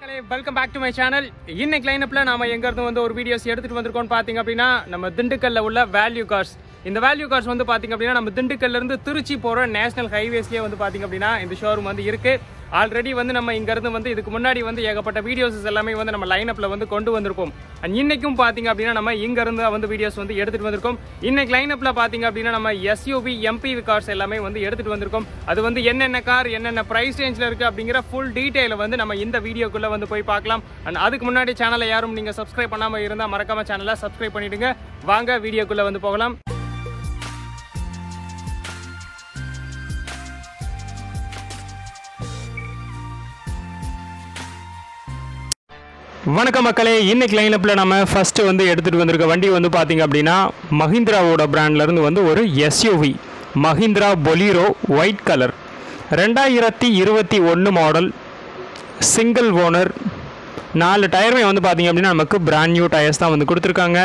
மக்களே welcome back to my channel இன்னைக்கு லைனப்ல நாம எங்க இருந்து வந்து ஒரு வீடியோஸ் எடுத்துட்டு வந்திருக்கோம்னு பாத்தீங்க அப்படின்னா நம்ம திண்டுக்கல்ல உள்ள வேல்யூ கார்ஸ் இந்த வேல்யூ கார்ஸ் வந்து பாத்தீங்க அப்படின்னா நம்ம திண்டுக்கல்ல இருந்து திருச்சி போற நேஷனல் ஹைவேஸ்லயே வந்து பாத்தீங்க அப்படின்னா இந்த ஷோரூம் வந்து இருக்கு. ஆல்ரெடி வந்து நம்ம இங்கேருந்து வந்து இதுக்கு முன்னாடி வந்து ஏகப்பட்ட வீடியோஸ் எல்லாமே வந்து நம்ம லைனப்ல வந்து கொண்டு வந்திருப்போம். அண்ட் இன்னைக்கும் பார்த்தீங்க அப்படின்னா நம்ம இங்கேருந்து வந்து வீடியோஸ் வந்து எடுத்துகிட்டு வந்திருக்கோம். இன்னைக்கு லைனப்பில் பார்த்தீங்க அப்படின்னா நம்ம எஸ்யூபி எம்பிவி கார்ஸ் எல்லாமே வந்து எடுத்துகிட்டு வந்திருக்கோம். அது வந்து என்னென்ன கார் என்னென்ன ப்ரைஸ் ரேஞ்சில் இருக்குது அப்படிங்கிற ஃபுல் டீட்டெயிலை வந்து நம்ம இந்த வீடியோக்குள்ளே வந்து போய் பார்க்கலாம். அண்ட் அதுக்கு முன்னாடி சேனலை யாரும் நீங்கள் சப்ஸ்கிரைப் பண்ணாமல் இருந்தால் மறக்காம சேனலை சப்ஸ்கிரைப் பண்ணிவிடுங்க வாங்க வீடியோக்குள்ளே வந்து போகலாம். வணக்கம் மக்களே இன்னைக்கு லைனப்பில் நம்ம ஃபஸ்ட்டு வந்து எடுத்துகிட்டு வந்திருக்க வண்டி வந்து பார்த்தீங்க அப்படின்னா மஹிந்திராவோட பிராண்ட்லேருந்து வந்து ஒரு SUV Mahindra Bolero white colour ரெண்டாயிரத்தி இருபத்தி ஒன்று மாடல் சிங்கிள் ஓனர் நாலு டயருமே வந்து பார்த்தீங்க அப்படின்னா நமக்கு பிராண்ட் நியூ டயர்ஸ் தான் வந்து கொடுத்துருக்காங்க.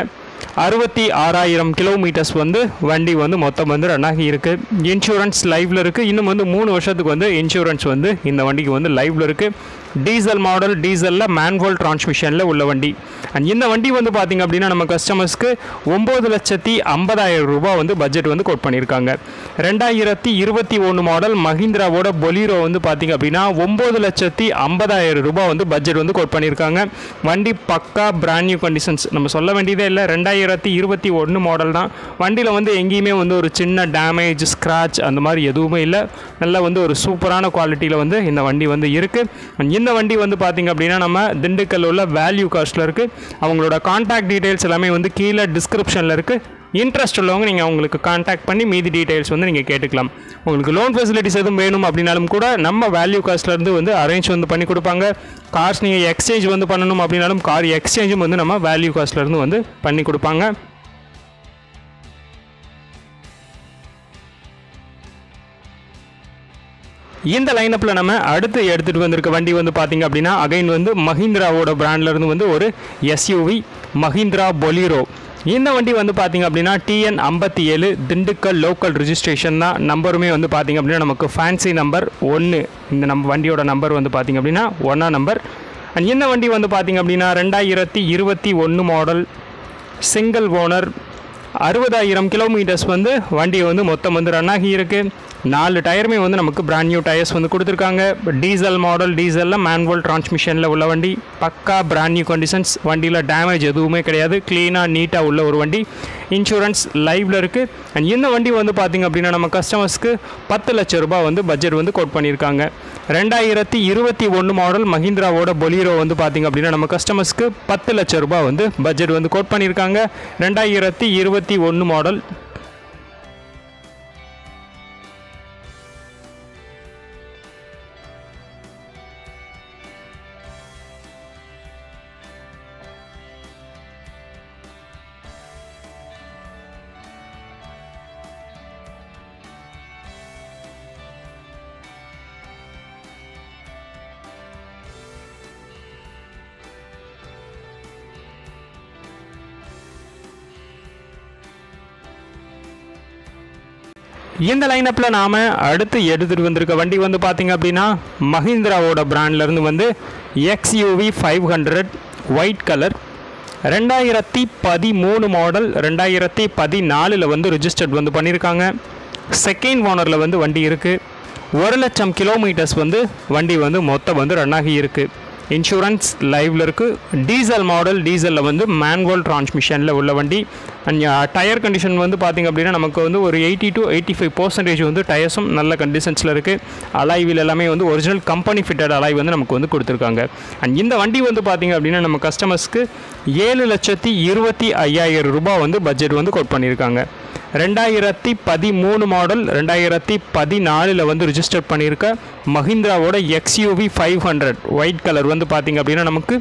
அறுபத்தி ஆறாயிரம் கிலோமீட்டர்ஸ் வந்து வண்டி வந்து மொத்தம் வந்து ரன் ஆகி இருக்கு. இன்சூரன்ஸ் லைவ்ல இருக்குது இன்னும் வந்து மூணு வருஷத்துக்கு வந்து இன்சூரன்ஸ் வந்து இந்த வண்டிக்கு வந்து லைவ்ல இருக்குது டீசல் மாடல் டீசலில் மேன்வல் டிரான்ஸ்மிஷனில் உள்ள வண்டி. அண்ட் இந்த வண்டி வந்து பார்த்திங்க அப்படின்னா நம்ம கஸ்டமர்ஸ்க்கு ஒம்பது லட்சத்தி ஐம்பதாயிரம் ரூபாய் வந்து பட்ஜெட் வந்து கோட் பண்ணியிருக்காங்க ரெண்டாயிரத்தி இருபத்தி ஒன்று மாடல் மஹிந்திராவோட பொலீரோ வந்து பார்த்திங்க அப்படின்னா ஒம்பது லட்சத்தி ஐம்பதாயிரம் ரூபாய் வந்து பட்ஜெட் வந்து கோட் பண்ணியிருக்காங்க வண்டி பக்கா பிராண்ட் நியூ கண்டிஷன்ஸ் நம்ம சொல்ல வேண்டியதே இல்லை ரெண்டாயிரத்தி இருபத்தி ஒன்று மாடல் தான். வண்டியில் வந்து எங்கேயுமே வந்து ஒரு சின்ன டேமேஜ் ஸ்க்ராட்ச் அந்த மாதிரி எதுவுமே இல்லை. நல்லா வந்து ஒரு சூப்பரான குவாலிட்டியில் வந்து இந்த வண்டி வந்து இருக்குது இந்த வண்டி வந்து பார்த்திங்க அப்படின்னா நம்ம திண்டுக்கல் உள்ள வேல்யூ காஸ்ட்டில் இருக்குது அவங்களோட காண்டாக்ட் டீட்டெயில்ஸ் எல்லாமே வந்து கீழே டிஸ்கிரிப்ஷனில் இருக்குது இன்ட்ரெஸ்ட் உள்ளவங்க நீங்கள் அவங்களுக்கு காண்டாக்ட் பண்ணி மீதி டீட்டெயில்ஸ் வந்து நீங்கள் கேட்டுக்கலாம். உங்களுக்கு லோன் ஃபெசிலிட்டிஸ் எதுவும் வேணும் அப்படின்னாலும் கூட நம்ம வேல்யூ காஸ்ட்லேருந்து வந்து அரேஞ்ச் வந்து பண்ணி கொடுப்பாங்க. கார்ஸ் நீங்கள் எக்ஸ்சேஞ்ச் வந்து பண்ணணும் அப்படின்னாலும் கார் எக்ஸ்சேஞ்சும் வந்து நம்ம வேல்யூ காஸ்ட்லேருந்து வந்து பண்ணி கொடுப்பாங்க. இந்த லைனப்பில் நம்ம அடுத்து எடுத்துகிட்டு வந்திருக்க வண்டி வந்து பார்த்திங்க அப்படின்னா அகைன் வந்து மஹிந்திராவோட பிராண்ட்லேருந்து வந்து ஒரு எஸ்யூவி மஹிந்திரா பொலீரோ இந்த வண்டி வந்து பார்த்தீங்க அப்படின்னா டிஎன் ஐம்பத்தி ஏழு திண்டுக்கல் லோக்கல் ரிஜிஸ்ட்ரேஷன் தான் நம்பருமே வந்து பார்த்திங்க அப்படின்னா நமக்கு ஃபேன்சி நம்பர் ஒன்று இந்த நம்ம வண்டியோட நம்பர் வந்து பார்த்திங்க அப்படின்னா ஒன்றா நம்பர் அண்ட் இந்த வண்டி வந்து பார்த்திங்க அப்படின்னா ரெண்டாயிரத்தி இருபத்தி ஒன்று மாடல் சிங்கிள் ஓனர் அறுபதாயிரம் கிலோமீட்டர்ஸ் வந்து வண்டி வந்து மொத்தம் வந்து ரன் ஆகியிருக்கு. நாலு டயருமே வந்து நமக்கு பிராண்ட் நியூ டயர்ஸ் வந்து கொடுத்துருக்காங்க. டீசல் மாடல் டீசலில் மேன்வல் டிரான்ஸ்மிஷனில் உள்ள வண்டி. பக்கா பிராண்ட் நியூ கண்டிஷன்ஸ் வண்டியில் டேமேஜ் எதுவுமே கிடையாது. க்ளீனாக நீட்டாக உள்ள ஒரு வண்டி. இன்சூரன்ஸ் லைவில் இருக்குது அண்ட் இந்த வண்டி வந்து பார்த்திங்க அப்படின்னா நம்ம கஸ்டமர்ஸ்க்கு பத்து லட்ச ரூபா வந்து பட்ஜெட் வந்து கோட் பண்ணியிருக்காங்க. ரெண்டாயிரத்தி இருபத்தி ஒன்று மாடல் மஹிந்திராவோட பொலீரோ வந்து பார்த்திங்க அப்படின்னா நம்ம கஸ்டமர்ஸ்க்கு பத்து லட்ச ரூபாய் வந்து பட்ஜெட் வந்து கோட் பண்ணியிருக்காங்க. ரெண்டாயிரத்தி இருபத்தி ஒன்று மாடல் இந்த லைனப்பில் நாம் அடுத்து எடுத்துகிட்டு வந்திருக்க வண்டி வந்து பார்த்திங்க அப்படின்னா மஹிந்திராவோட பிராண்ட்லேருந்து வந்து XUV five hundred white colour ரெண்டாயிரத்தி பதிமூணு மாடல் ரெண்டாயிரத்தி பதினாலில் வந்து ரிஜிஸ்டர்ட் வந்து பண்ணியிருக்காங்க செகண்ட் ஓனரில் வந்து வண்டி இருக்குது ஒரு லட்சம் கிலோமீட்டர்ஸ் வந்து வண்டி வந்து மொத்தம் வந்து ரன் ஆகி இருக்குது இன்சூரன்ஸ் லைவில் இருக்குது டீசல் மாடல் டீசலில் வந்து மேன்வல் டிரான்ஸ்மிஷனில் உள்ள வண்டி. அண்ட் டயர் கண்டிஷன் வந்து பார்த்திங்க அப்படின்னா நமக்கு வந்து ஒரு eighty to eighty five percentage வந்து டயர்ஸும் நல்ல கண்டிஷன்ஸில் இருக்குது அலாய்வில் எல்லாமே வந்து ஒரிஜினல் கம்பெனி ஃபிட்டட் அலாய் வந்து நமக்கு வந்து கொடுத்துருக்காங்க. அண்ட் இந்த வண்டி வந்து பார்த்திங்க அப்படின்னா நம்ம கஸ்டமர்ஸ்க்கு ஏழு லட்சத்தி இருபத்தி ஐயாயிரம் ரூபாய் வந்து பட்ஜெட் வந்து கோட் பண்ணியிருக்காங்க ரெண்டாயிரத்தி பதிமூணு மாடல் ரெண்டாயிரத்தி பதினாலில் வந்து ரிஜிஸ்டர் பண்ணியிருக்க மஹிந்திராவோட XUV five hundred white colour வந்து பார்த்திங்க அப்படின்னா நமக்கு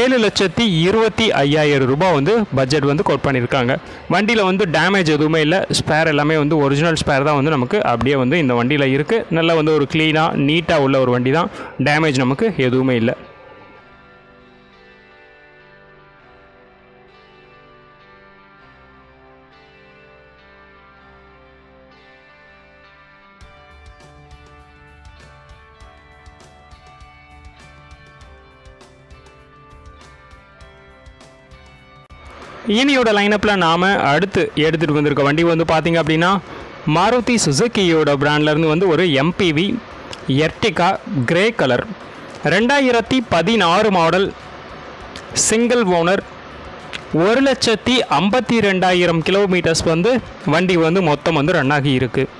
ஏழு லட்சத்தி இருபத்தி ஐயாயிரம் ரூபாய் வந்து பட்ஜெட் வந்து கோட் பண்ணியிருக்காங்க. வண்டியில் வந்து டேமேஜ் எதுவுமே இல்லை. ஸ்பேர் எல்லாமே வந்து ஒரிஜினல் ஸ்பேர் தான் வந்து நமக்கு அப்படியே வந்து இந்த வண்டியில் இருக்குது நல்லா வந்து ஒரு க்ளீனாக நீட்டாக உள்ள ஒரு வண்டி தான் டேமேஜ் நமக்கு எதுவுமே இல்லை. இனியோட லைனப்பில் நாம் அடுத்து எடுத்துகிட்டு வந்திருக்க வண்டி வந்து பார்த்திங்க அப்படின்னா மாருதி சுசுக்கியோட பிராண்ட்லேருந்து வந்து ஒரு எம்பிவி எர்டிகா கிரே கலர் ரெண்டாயிரத்தி பதினாறு மாடல் சிங்கிள் ஓனர் ஒரு லட்சத்தி ஐம்பத்தி ரெண்டாயிரம் கிலோமீட்டர்ஸ் வந்து வண்டி வந்து மொத்தம் வந்து ரன் ஆகி இருக்குது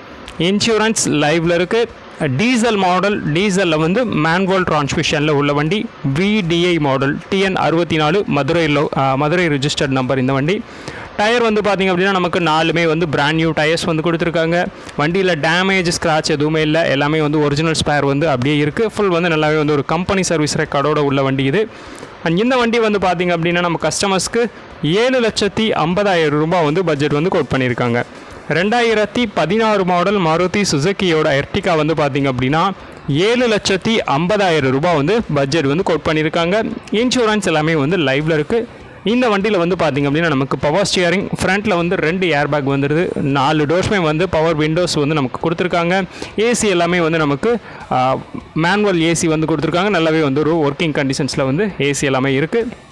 இன்சூரன்ஸ் லைவில் இருக்குது டீசல் மாடல் டீசலில் வந்து மேன்வல் டிரான்ஸ்மிஷனில் உள்ள வண்டி விடிஐ மாடல் டிஎன் அறுபத்தி நாலு மதுரையில் மதுரை ரிஜிஸ்டர்ட் நம்பர் இந்த வண்டி. டயர் வந்து பார்த்திங்க அப்படின்னா நமக்கு நாலுமே வந்து பிராண்ட் நியூ டயர்ஸ் வந்து கொடுத்துருக்காங்க. வண்டியில் டேமேஜ் ஸ்க்ராட்ச் எதுவுமே இல்லை. எல்லாமே வந்து ஒரிஜினல் ஸ்பேர் வந்து அப்படியே இருக்குது ஃபுல் வந்து நல்லாவே வந்து ஒரு கம்பெனி சர்வீஸ் ரெக்கார்டோட உள்ள வண்டி இது. அண்ட் இந்த வண்டி வந்து பார்த்திங்க அப்படின்னா நம்ம கஸ்டமர்ஸ்க்கு ஏழு லட்சத்தி ஐம்பதாயிரம் ரூபாய் வந்து பட்ஜெட் வந்து கோட் பண்ணியிருக்காங்க. ரெண்டாயிரத்தி பதினாறு மாடல் மாருதி சுசுக்கியோட எர்டிகா வந்து பார்த்திங்க அப்படின்னா ஏழு லட்சத்தி ஐம்பதாயிரம் ரூபாய் வந்து பட்ஜெட் வந்து கோட் பண்ணியிருக்காங்க இன்சூரன்ஸ் எல்லாமே வந்து லைவில் இருக்குது இந்த வண்டியில் வந்து பார்த்திங்க அப்படின்னா நமக்கு பவர் ஸ்டியரிங் ஃப்ரண்ட்டில் வந்து ரெண்டு ஏர் பேக் வந்துடுது நாலு டோர்ஸ்மே வந்து பவர் விண்டோஸ் வந்து நமக்கு கொடுத்துருக்காங்க. ஏசி எல்லாமே வந்து நமக்கு மேனுவல் ஏசி வந்து கொடுத்துருக்காங்க. நல்லாவே வந்து ஒரு ஒர்க்கிங் கண்டிஷன்ஸில் வந்து ஏசி எல்லாமே இருக்குது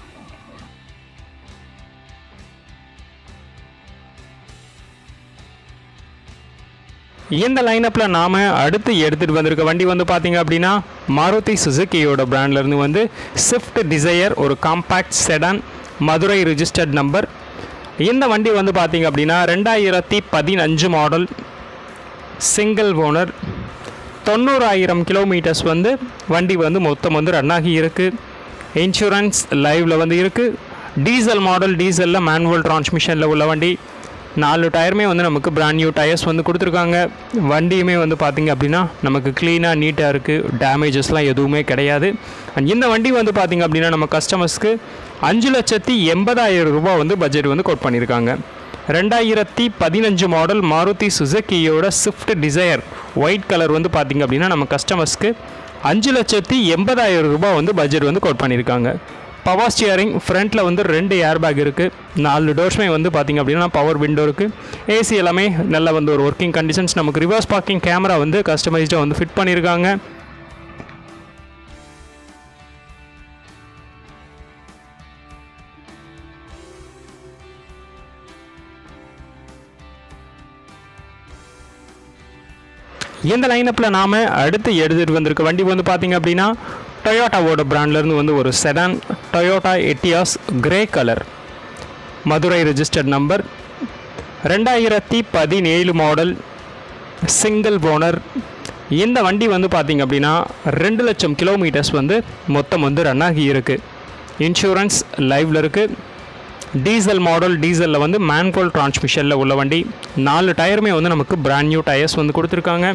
இந்த லைனப்பில் நாம் அடுத்து எடுத்துகிட்டு வந்திருக்க வண்டி வந்து பார்த்திங்க அப்படின்னா மாருதி சுசுக்கியோட பிராண்ட்லேருந்து வந்து ஸ்விஃப்ட் டிசையர் ஒரு compact sedan Madurai registered number இந்த வண்டி வந்து பார்த்திங்க அப்படின்னா ரெண்டாயிரத்தி பதினஞ்சு மாடல் சிங்கிள் ஓனர் தொண்ணூறாயிரம் கிலோமீட்டர்ஸ் வந்து வண்டி வந்து மொத்தம் வந்து ரன் ஆகி இருக்குது இன்சூரன்ஸ் லைவில் வந்து இருக்குது டீசல் மாடல் டீசலில் மேனுவல் டிரான்ஸ்மிஷனில் உள்ள வண்டி. நாலு டயருமே வந்து நமக்கு பிராண்ட் நியூ டயர்ஸ் வந்து கொடுத்துருக்காங்க. வண்டியுமே வந்து பார்த்திங்க அப்படின்னா நமக்கு க்ளீனாக நீட்டாக இருக்குது டேமேஜஸ்லாம் எதுவுமே கிடையாது. அண்ட் இந்த வண்டி வந்து பார்த்திங்க அப்படின்னா நம்ம கஸ்டமர்ஸ்க்கு அஞ்சு லட்சத்தி எண்பதாயிரம் ரூபா வந்து பட்ஜெட் வந்து கோட் பண்ணியிருக்காங்க ரெண்டாயிரத்தி பதினஞ்சு மாடல் மாருதி சுசுக்கியோட ஸ்விஃப்ட் டிசையர் ஒயிட் கலர் வந்து பார்த்திங்க அப்படின்னா நம்ம கஸ்டமர்ஸ்க்கு அஞ்சு லட்சத்தி எண்பதாயிரம் ரூபா வந்து பட்ஜெட் வந்து கோட் பண்ணியிருக்காங்க பவர் ஸ்டியரிங் ஃப்ரண்ட்டில் வந்து ரெண்டு ஏர் பேக் இருக்குது நாலு டோர்ஸ்மே வந்து பார்த்திங்க அப்படின்னா பவர் விண்டோ இருக்குது ஏசி எல்லாமே நல்ல வந்து ஒரு ஒர்க்கிங் கண்டிஷன்ஸ் நமக்கு ரிவர்ஸ் பார்க்கிங் கேமரா வந்து கஸ்டமைஸ்டாக வந்து ஃபிட் பண்ணியிருக்காங்க இந்த லைனப்பில் நாம் அடுத்து எடுத்துகிட்டு வந்திருக்க? வண்டி வந்து பார்த்திங்க அப்படின்னா டொயோட்டாவோட பிராண்ட்லேருந்து வந்து ஒரு sedan Toyota Etios grey colour Madurai registered number ரெண்டாயிரத்தி பதினேழு மாடல் சிங்கிள் போனர் இந்த வண்டி வந்து பார்த்திங்க அப்படின்னா ரெண்டு லட்சம் கிலோமீட்டர்ஸ் வந்து மொத்தம் வந்து ரன் ஆகி இருக்குது இன்சூரன்ஸ் லைவில் இருக்குது டீசல் மாடல் டீசலில் வந்து மேன்கோல் டிரான்ஸ்மிஷனில் உள்ள வண்டி. நாலு டயருமே வந்து நமக்கு பிராண்ட் நியூ டயர்ஸ் வந்து கொடுத்துருக்காங்க.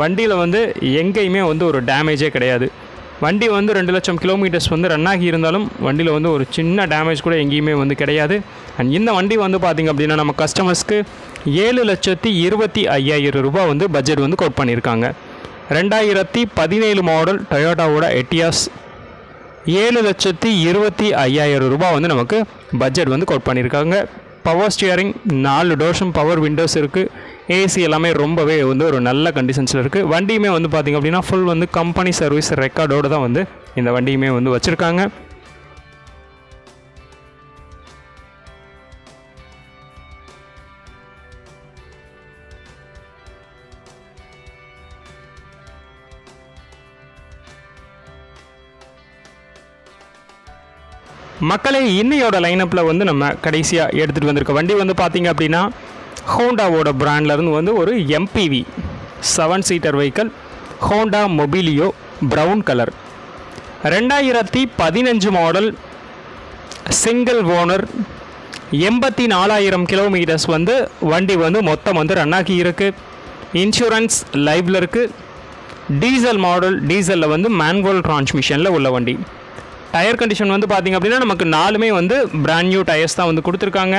வண்டியில் வந்து எங்கேயுமே வந்து ஒரு டேமேஜே கிடையாது. வண்டி வந்து ரெண்டு லட்சம் கிலோமீட்டர்ஸ் வந்து ரன் ஆகி இருந்தாலும் வண்டியில் வந்து ஒரு சின்ன டேமேஜ் கூட எங்கேயுமே வந்து கிடையாது. அண்ட் இந்த வண்டி வந்து பார்த்திங்க அப்படின்னா நம்ம கஸ்டமர்ஸ்க்கு ஏழு லட்சத்தி இருபத்தி ஐயாயிரம் ரூபாய் வந்து பட்ஜெட் வந்து கோட் பண்ணியிருக்காங்க. ரெண்டாயிரத்தி பதினேழு மாடல் டொயோட்டாவோட எட்டியாஸ் ஏழு லட்சத்தி இருபத்தி ஐயாயிரம் ரூபாய் வந்து நமக்கு பட்ஜெட் வந்து கோட் பண்ணியிருக்காங்க. பவர் ஸ்டியரிங் நாலு டோர்ஸும் பவர் விண்டோஸ் இருக்குது ஏசி எல்லாமே ரொம்பவே வந்து ஒரு நல்ல கண்டிஷன்ஸில் இருக்குது வண்டியுமே வந்து பார்த்திங்க அப்படின்னா ஃபுல் வந்து கம்பெனி சர்வீஸ் ரெக்கார்டோடு தான் வந்து இந்த வண்டியுமே வந்து வச்சுருக்காங்க. மக்களே இன்னையோட லைனப்பில் வந்து நம்ம கடைசியாக எடுத்துகிட்டு வந்திருக்க வண்டி வந்து பார்த்திங்க அப்படின்னா ஹோண்டாவோட பிராண்ட்லேருந்து வந்து ஒரு MPV seven seater vehicle Honda Mobilio brown colour ரெண்டாயிரத்தி பதினஞ்சு மாடல் சிங்கிள் ஓனர் எண்பத்தி நாலாயிரம் கிலோமீட்டர்ஸ் வந்து வண்டி வந்து மொத்தம் வந்து ரன் ஆகி இருக்குது இன்சூரன்ஸ் லைவில் இருக்குது டீசல் மாடல் டீசலில் வந்து மேன்வல் டிரான்ஸ்மிஷனில் உள்ள வண்டி. டயர் கண்டிஷன் வந்து பார்த்திங்க அப்படின்னா நமக்கு நாலுமே வந்து பிராண்ட் நியூ டயர்ஸ் தான் வந்து கொடுத்துருக்காங்க.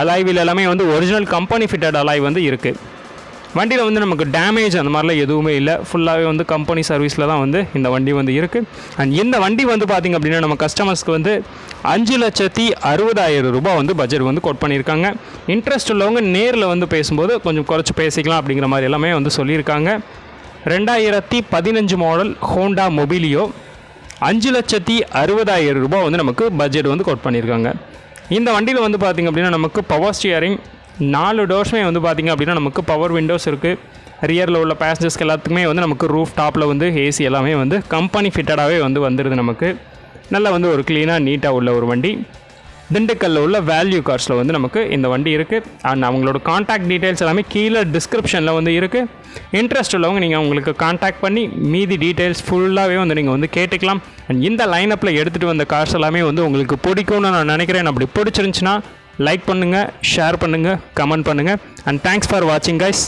அலாய்வில் எல்லாமே வந்து ஒரிஜினல் கம்பெனி ஃபிட்டட் அலாய் வந்து இருக்குது வண்டியில் வந்து நமக்கு டேமேஜ் அந்த மாதிரிலாம் எதுவுமே இல்லை. ஃபுல்லாகவே வந்து கம்பெனி சர்வீஸில் தான் வந்து இந்த வண்டி வந்து இருக்குது அண்ட் இந்த வண்டி வந்து பார்த்திங்க அப்படின்னா நம்ம கஸ்டமர்ஸ்க்கு வந்து அஞ்சு லட்சத்தி அறுபதாயிரம் ரூபாய் வந்து பட்ஜெட் வந்து கோட் பண்ணியிருக்காங்க. இன்ட்ரெஸ்ட் உள்ளவங்க நேரில் வந்து பேசும்போது கொஞ்சம் குறைச்சி பேசிக்கலாம் அப்படிங்கிற மாதிரி எல்லாமே வந்து சொல்லியிருக்காங்க. ரெண்டாயிரத்தி பதினஞ்சு மாடல் ஹோண்டா மொபிலியோ அஞ்சு லட்சத்தி அறுபதாயிரம் ரூபாய் வந்து நமக்கு பட்ஜெட் வந்து கோட் பண்ணியிருக்காங்க. இந்த வண்டியில் வந்து பார்த்திங்க அப்படின்னா நமக்கு பவர் ஸ்டியரிங் நாலு டோர்ஸுமே வந்து பார்த்திங்க அப்படின்னா நமக்கு பவர் விண்டோஸ் இருக்குது ரியரில் உள்ள பேசஞ்சர்ஸ்க்கு எல்லாத்துக்குமே வந்து நமக்கு ரூஃப் டாப்பில் வந்து ஏசி எல்லாமே வந்து கம்பெனி ஃபிட்டடாகவே வந்து வந்துடுது நமக்கு. நல்லா வந்து ஒரு க்ளீனாக நீட்டாக உள்ள ஒரு வண்டி. திண்டுக்கல்லில் உள்ள வேல்யூ கார்ஸில் வந்து நமக்கு இந்த வண்டி இருக்குது அண்ட் அவங்களோட காண்டாக்ட் டீட்டெயில்ஸ் எல்லாமே கீழே டிஸ்கிரிப்ஷனில் வந்து இருக்குது இன்ட்ரெஸ்ட் உள்ளவங்க நீங்கள் அவங்களுக்கு காண்டாக்ட் பண்ணி மீதி டீட்டெயில்ஸ் ஃபுல்லாகவே வந்து நீங்கள் வந்து கேட்டுக்கலாம். அண்ட் இந்த லைனப்பில் எடுத்துகிட்டு வந்த கார்ஸ் எல்லாமே வந்து உங்களுக்கு பிடிக்கும்னு நான் நினைக்கிறேன். அப்படி பிடிச்சிருந்துச்சுன்னா லைக் பண்ணுங்கள் ஷேர் பண்ணுங்கள் கமெண்ட் பண்ணுங்கள் அண்ட் தேங்க்ஸ் ஃபார் வாட்சிங் கைஸ்